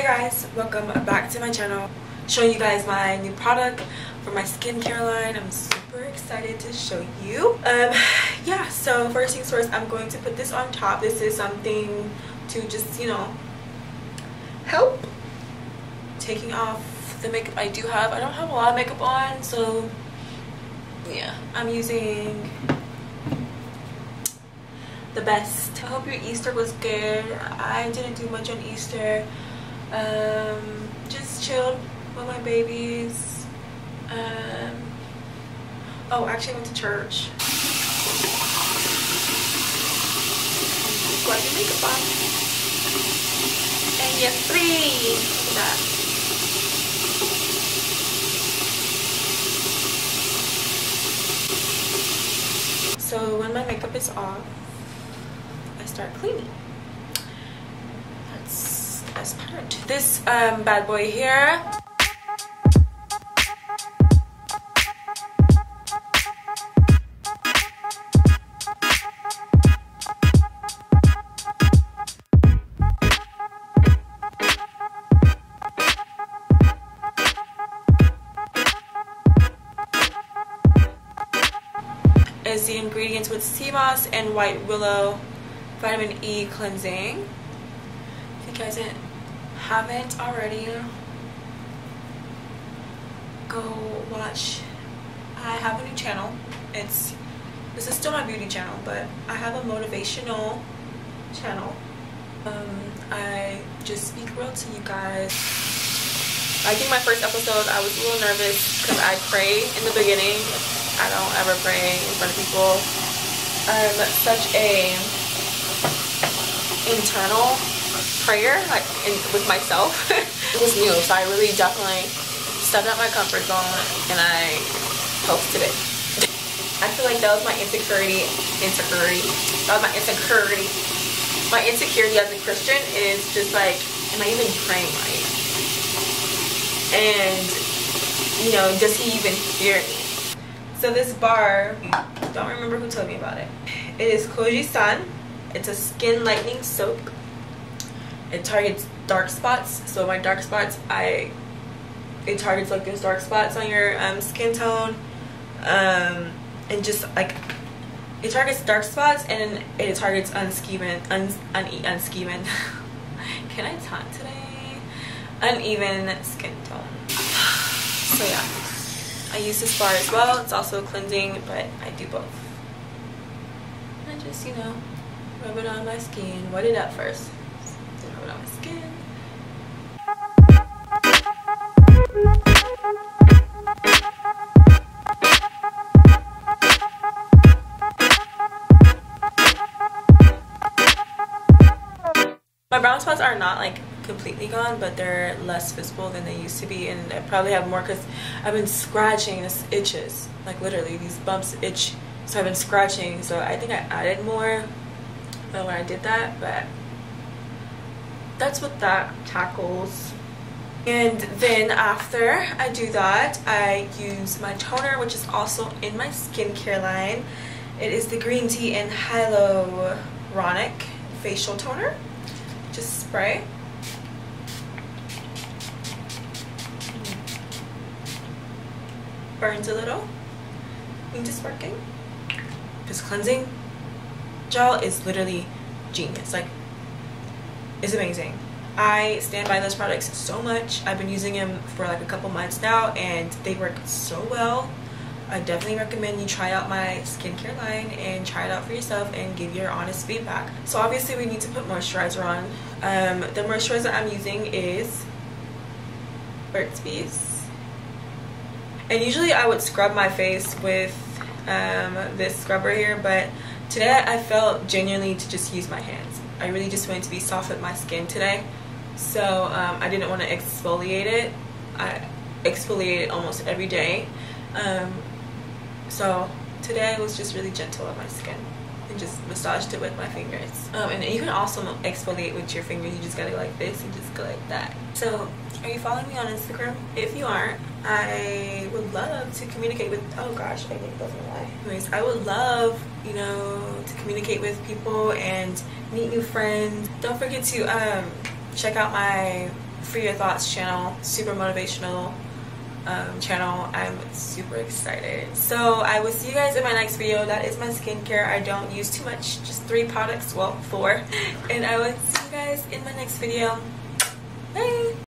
Hey guys, welcome back to my channel. Showing you guys my new product for my skincare line. I'm super excited to show you. Um, yeah, so first things first, I'm going to put this on top. This is something to just, you know, help taking off the makeup I do have. I don't have a lot of makeup on, so yeah, I'm using the best. I hope your Easter was good. I didn't do much on Easter. Um, just chilled with my babies. Um, oh, actually I went to church. Wipe your makeup on. And you're free. Look at that. So when my makeup is off, I start cleaning. Part. This um, bad boy here. is the ingredients with sea moss and white willow vitamin E cleansing. If you guys haven't already, go watch. I have a new channel. It's this is still my beauty channel, but I have a motivational channel. Um, I just speak real to you guys. I think my first episode I was a little nervous because I pray in the beginning I don't ever pray in front of people. I'm such a internal prayer like in, with myself. it was new, so I really definitely stepped out my comfort zone and I posted it. I feel like that was my insecurity. Insecurity. That was my insecurity. My insecurity as a Christian is just like, am I even praying right? And you know, does he even hear me? So this bar, don't remember who told me about it. It is Kojie San. It's a skin lightening soap. It targets dark spots. So my dark spots, I it targets like those dark spots on your um, skin tone. Um, and just like it targets dark spots and it targets unskeven, un, un, unskeven. Can I talk today? Uneven skin tone. So yeah. I use this bar as well. It's also cleansing, but I do both. I just, you know, rub it on my skin. Wet it up first. My brown spots are not like completely gone, but they're less visible than they used to be, and I probably have more because I've been scratching. This itches, like literally, these bumps itch. So I've been scratching. So I think I added more than when I did that, but that's what that tackles. And then after I do that, I use my toner, which is also in my skincare line. It is the green tea and hyaluronic facial toner. Just spray. burns a little. I'm just working. This cleansing gel is literally genius. Like, it's amazing. I stand by those products so much. I've been using them for like a couple months now and they work so well. I definitely recommend you try out my skincare line and try it out for yourself and give your honest feedback. So obviously we need to put moisturizer on. Um, the moisturizer I'm using is Burt's Bees and usually I would scrub my face with um, this scrubber here but today I felt genuinely to just use my hands I really just wanted to be soft with my skin today. So um, I didn't want to exfoliate it. I exfoliate it almost every day. Um, so today I was just really gentle on my skin and just massaged it with my fingers um, and you can also exfoliate with your fingers you just gotta go like this and just go like that so are you following me on Instagram? If you aren't, I would love to communicate with, oh gosh, I think doesn't lie. Anyways, I would love, you know, to communicate with people and meet new friends. Don't forget to um, check out my Free Your Thoughts channel, super motivational um, channel. I'm super excited. So I will see you guys in my next video. That is my skincare. I don't use too much, just three products, well, four. And I will see you guys in my next video.